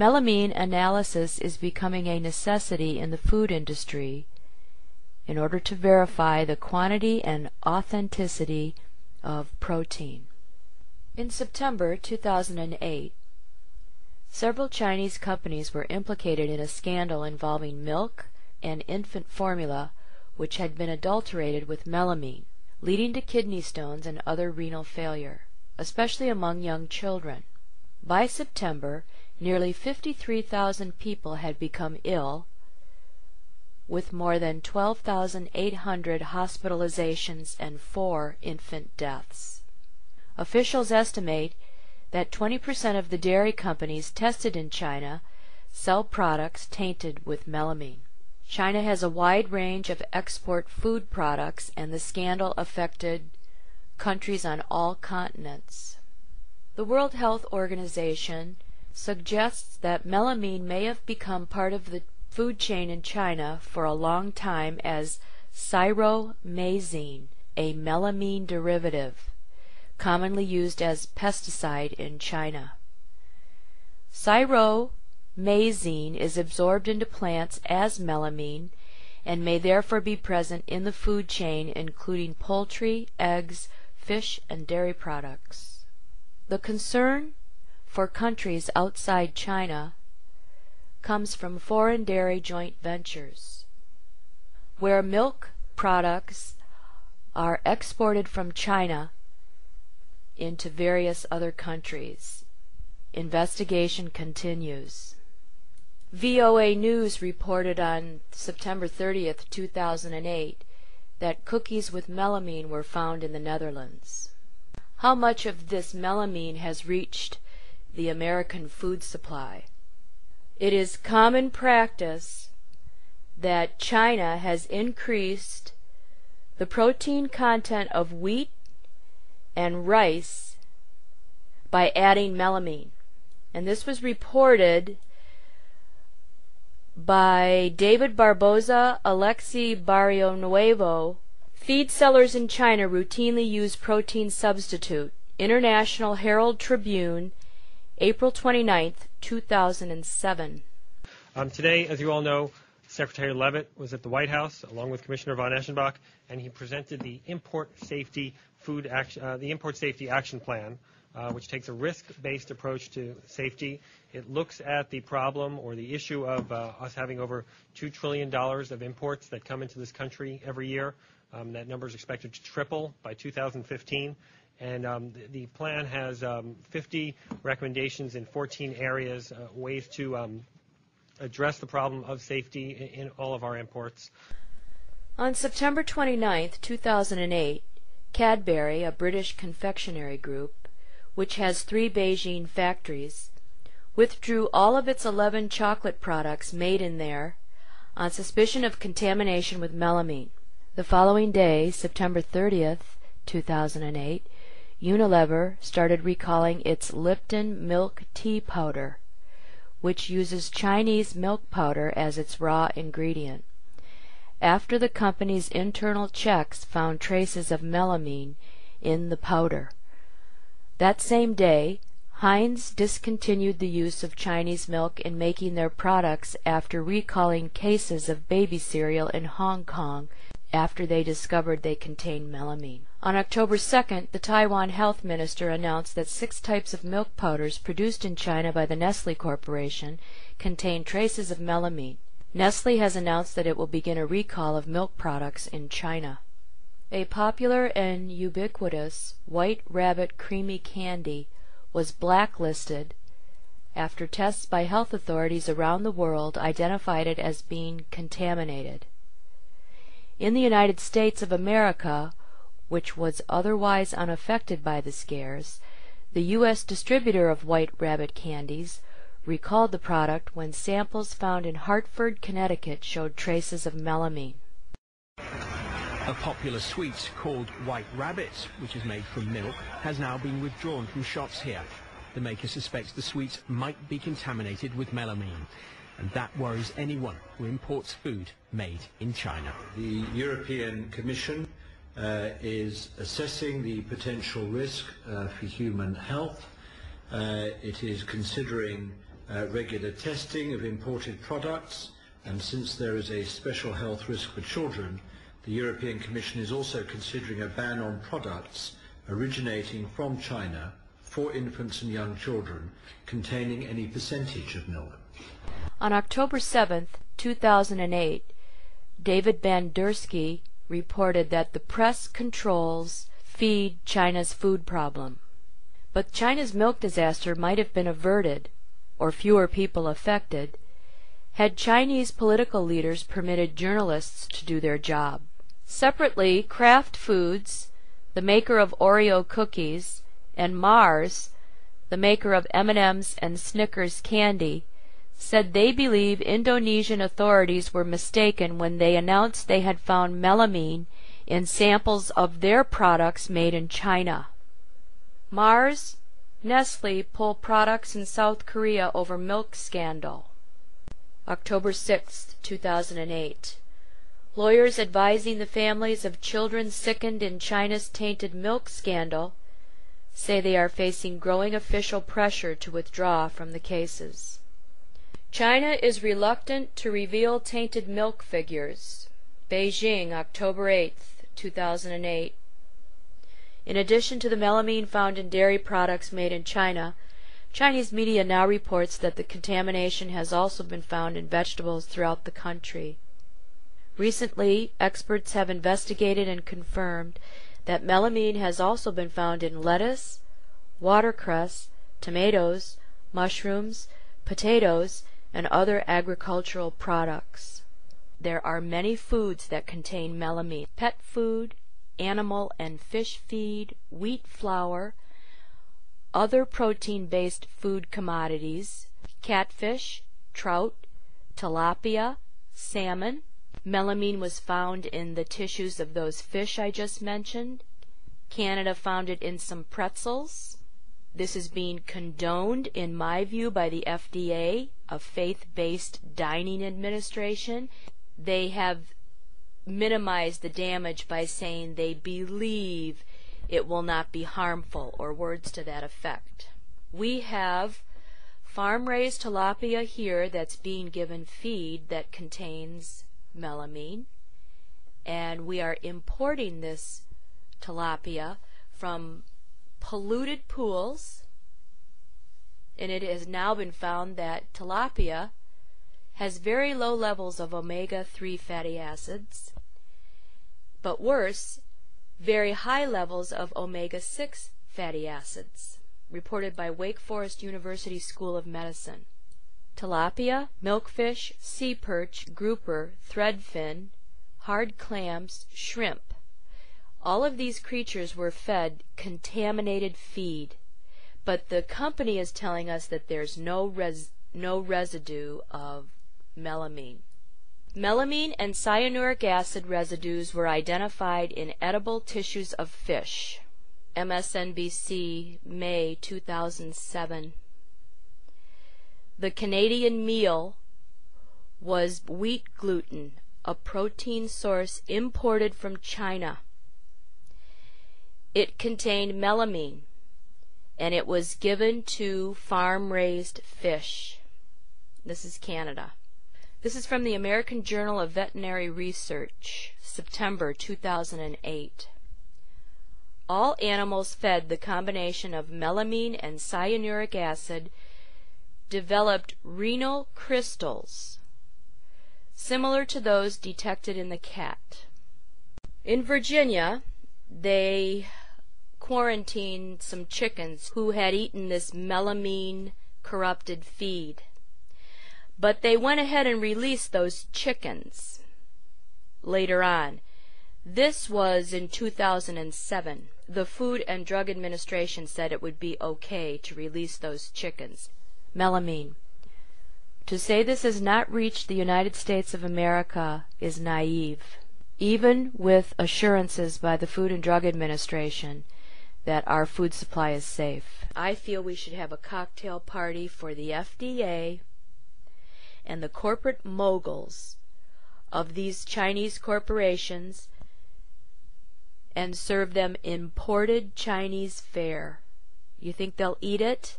Melamine analysis is becoming a necessity in the food industry in order to verify the quantity and authenticity of protein. In September 2008, several Chinese companies were implicated in a scandal involving milk and infant formula which had been adulterated with melamine, leading to kidney stones and other renal failure, especially among young children. By September, nearly 53,000 people had become ill, with more than 12,800 hospitalizations and four infant deaths. Officials estimate that 20% of the dairy companies tested in China sell products tainted with melamine. China has a wide range of export food products and the scandal affected countries on all continents. The World Health Organization suggests that melamine may have become part of the food chain in China for a long time as cyromazine, a melamine derivative, commonly used as pesticide in China. Cyro Mazine is absorbed into plants as melamine and may therefore be present in the food chain including poultry, eggs, fish, and dairy products. The concern for countries outside China comes from foreign dairy joint ventures, where milk products are exported from China into various other countries. Investigation continues. VOA News reported on September 30th, 2008, that cookies with melamine were found in the Netherlands. How much of this melamine has reached the American food supply? It is common practice that China has increased the protein content of wheat and rice by adding melamine. And this was reported by David Barboza, Alexei Barrionuevo. Feed sellers in China routinely use protein substitute. International Herald Tribune, April 29, 2007. Um, today, as you all know, Secretary Leavitt was at the White House along with Commissioner von Eschenbach, and he presented the Import Safety Food Action, uh, the Import Safety Action Plan, uh, which takes a risk-based approach to safety. It looks at the problem or the issue of uh, us having over $2 trillion of imports that come into this country every year. Um, that number is expected to triple by 2015. And um, the, the, plan has um, 50 recommendations in 14 areas, uh, ways to um, address the problem of safety in, in all of our imports. On September 29, 2008, Cadbury, a British confectionery group, which has three Beijing factories, withdrew all of its 11 chocolate products made in there on suspicion of contamination with melamine. The following day, September 30th, 2008, Unilever started recalling its Lipton milk tea powder, which uses Chinese milk powder as its raw ingredient. After the company's internal checks found traces of melamine in the powder. That same day, Heinz discontinued the use of Chinese milk in making their products after recalling cases of baby cereal in Hong Kong after they discovered they contained melamine. On October 2nd, the Taiwan health minister announced that six types of milk powders produced in China by the Nestle Corporation contain traces of melamine. Nestle has announced that it will begin a recall of milk products in China. A popular and ubiquitous White Rabbit creamy candy was blacklisted after tests by health authorities around the world identified it as being contaminated. In the United States of America, which was otherwise unaffected by the scares, the U.S. distributor of White Rabbit candies recalled the product when samples found in Hartford, Connecticut showed traces of melamine. A popular sweet called White Rabbit, which is made from milk, has now been withdrawn from shops here. The maker suspects the sweets might be contaminated with melamine, and that worries anyone who imports food made in China. The European Commission uh, is assessing the potential risk uh, for human health. Uh, it is considering uh, regular testing of imported products, and since there is a special health risk for children, the European Commission is also considering a ban on products originating from China for infants and young children containing any percentage of milk. On October 7, 2008, David Bandurski reported that the press controls feed China's food problem. But China's milk disaster might have been averted, or fewer people affected, had Chinese political leaders permitted journalists to do their job. Separately, Kraft Foods, the maker of Oreo cookies, and Mars, the maker of M&Ms and Snickers candy, said they believe Indonesian authorities were mistaken when they announced they had found melamine in samples of their products made in China. Mars, Nestle pull products in South Korea over milk scandal. October 6, 2008. Lawyers advising the families of children sickened in China's tainted milk scandal say they are facing growing official pressure to withdraw from the cases. China is reluctant to reveal tainted milk figures. Beijing, October 8, 2008. In addition to the melamine found in dairy products made in China, Chinese media now reports that the contamination has also been found in vegetables throughout the country. Recently, experts have investigated and confirmed that melamine has also been found in lettuce, watercress, tomatoes, mushrooms, potatoes, and other agricultural products. There are many foods that contain melamine. Pet food, animal and fish feed, wheat flour, other protein-based food commodities, catfish, trout, tilapia, salmon. Melamine was found in the tissues of those fish I just mentioned. Canada found it in some pretzels. This is being condoned, in my view, by the FDA, a faith-based dining administration. They have minimized the damage by saying they believe it will not be harmful, or words to that effect. We have farm-raised tilapia here that's being given feed that contains melamine, and we are importing this tilapia from polluted pools, and it has now been found that tilapia has very low levels of omega-3 fatty acids, but worse, very high levels of omega-6 fatty acids, reported by Wake Forest University School of Medicine. Tilapia, milkfish, sea perch, grouper, threadfin, hard clams, shrimp. All of these creatures were fed contaminated feed, but the company is telling us that there's no res no residue of melamine. Melamine and cyanuric acid residues were identified in edible tissues of fish. MSNBC, May 2007. The Canadian meal was wheat gluten, a protein source imported from China. It contained melamine, and it was given to farm-raised fish. This is Canada. This is from the American Journal of Veterinary Research, September 2008. All animals fed the combination of melamine and cyanuric acid developed renal crystals similar to those detected in the cat. In Virginia, they quarantined some chickens who had eaten this melamine corrupted feed. But they went ahead and released those chickens later on. This was in 2007. The Food and Drug Administration said it would be okay to release those chickens. Melamine. To say this has not reached the United States of America is naive, even with assurances by the Food and Drug Administration that our food supply is safe. I feel we should have a cocktail party for the FDA and the corporate moguls of these Chinese corporations and serve them imported Chinese fare. You think they'll eat it?